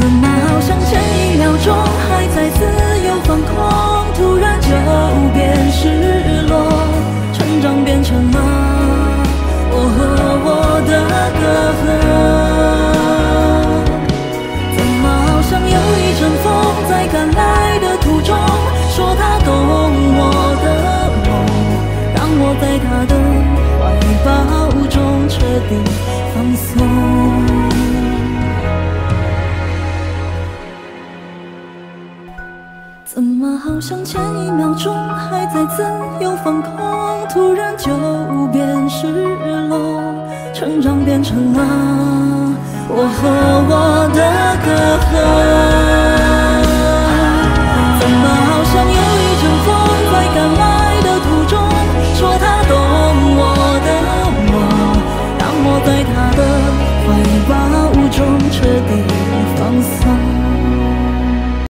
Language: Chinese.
怎么好像前一秒钟还在自由放空，突然就变失落，成长变成了我和我的隔阂。怎么好像有一阵风在赶来的途中，说它懂我的梦，让我在它怎么好像前一秒钟还在自由放空，突然就变失落？成长变成了我和我的隔阂。怎么好像有一阵风在赶来的途中，说他懂我的梦，让我在他的怀抱中彻底。